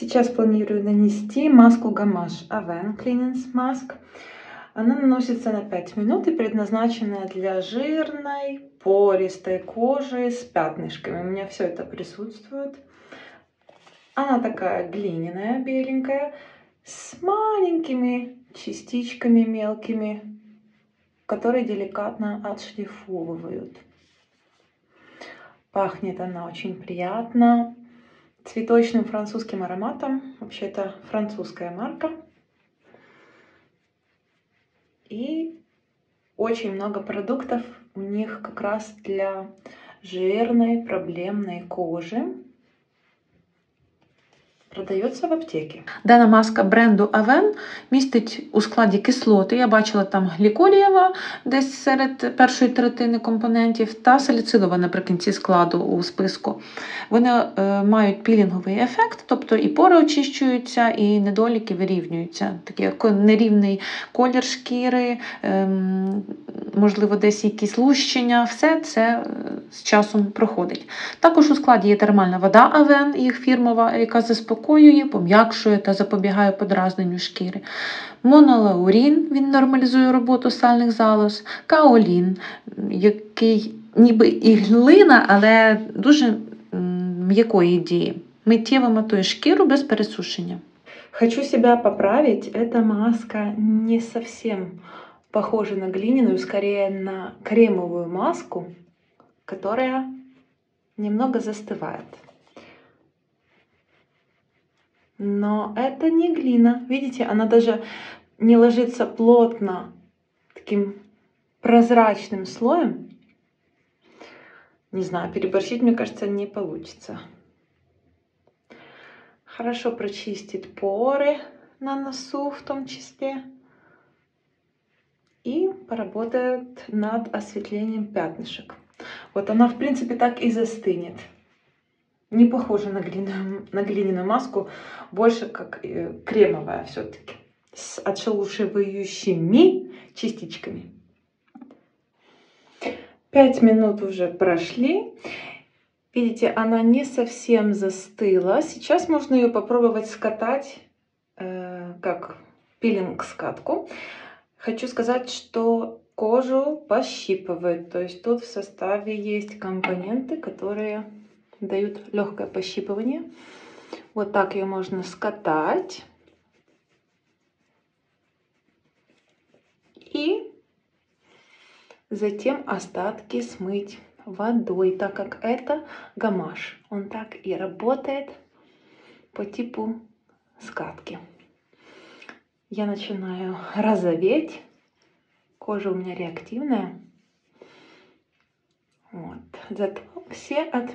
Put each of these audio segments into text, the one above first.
Сейчас планирую нанести маску Гамаш Aven Cleanance Mask. Она наносится на 5 минут и предназначена для жирной, пористой кожи с пятнышками. У меня все это присутствует. Она такая глиняная, беленькая, с маленькими частичками мелкими, которые деликатно отшлифовывают. Пахнет она очень приятно цветочным французским ароматом. Вообще это французская марка. И очень много продуктов у них как раз для жирной проблемной кожи. Продається в аптеці. Дана маска бренду Aven містить у складі кислоти. Я бачила там гліколієва десь серед першої третини компонентів, та саліцилова наприкінці складу у списку. Вони е, мають пілінговий ефект, тобто і пори очищуються, і недоліки вирівнюються. Такий нерівний колір шкіри, е, можливо, десь якісь лущення, все це е, з часом проходить. Також у складі є термальна вода Aven, їх фірмова, яка заспокоює заспокоює, пом'якшує та запобігає подразненню шкіри. Монолаурін він нормалізує роботу сальних залоз, каолін, який ніби і глина, але дуже м'якої дії. Миттєво матує шкіру без пересушення. Хочу себя поправить. Эта маска не совсем похожа на глиняную, скорее на кремовую маску, которая немного застывает. Но это не глина. Видите, она даже не ложится плотно таким прозрачным слоем. Не знаю, переборщить, мне кажется, не получится. Хорошо прочистит поры на носу в том числе. И поработает над осветлением пятнышек. Вот она, в принципе, так и застынет. Не похожа на глиняную, на глиняную маску, больше как э, кремовая все-таки, с отшелушивающими частичками. Пять минут уже прошли. Видите, она не совсем застыла. Сейчас можно ее попробовать скатать, э, как пилинг-скатку. Хочу сказать, что кожу пощипывает. То есть тут в составе есть компоненты, которые дают легкое пощипывание. Вот так ее можно скатать. И затем остатки смыть водой, так как это гамаш. Он так и работает по типу скатки. Я начинаю розоветь. Кожа у меня реактивная. Вот. Зато все от...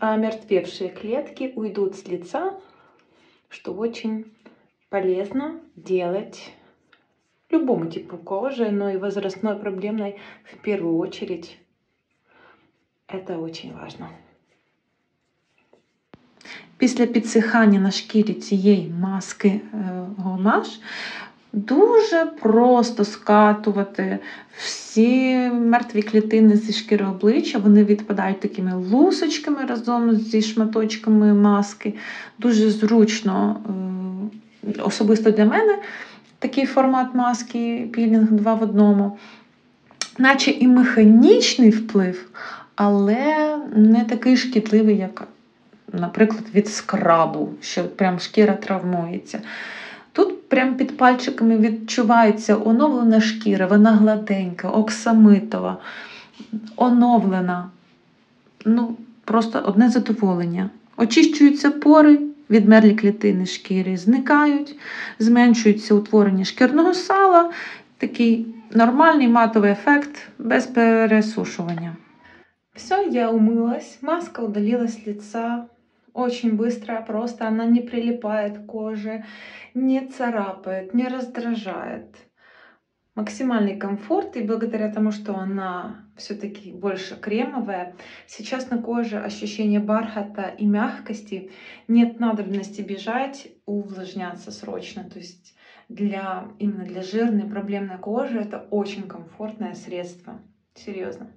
омертвевшие клетки уйдут с лица, что очень полезно делать любому типу кожи, но и возрастной проблемной в первую очередь. Это очень важно. Після підсихання на шкірі цієї маски гомаш Дуже просто скатувати всі мертві клітини зі шкіри обличчя, вони відпадають такими лусочками разом зі шматочками маски. Дуже зручно, е, особисто для мене, такий формат маски, пілінг 2 в одному. Наче і механічний вплив, але не такий шкідливий, як, наприклад, від скрабу, що прям шкіра травмується. Тут прям під пальчиками відчувається оновлена шкіра, вона гладенька, оксамитова, оновлена. Ну, Просто одне задоволення. Очищуються пори, відмерлі клітини шкіри, зникають, зменшується утворення шкірного сала, такий нормальний матовий ефект без пересушування. Все, я умилась, маска удалилась з лица. Очень быстрая, просто она не прилипает к коже, не царапает, не раздражает. Максимальный комфорт, и благодаря тому, что она все-таки больше кремовая, сейчас на коже ощущение бархата и мягкости, нет надобности бежать, увлажняться срочно. То есть для, именно для жирной проблемной кожи это очень комфортное средство. Серьезно.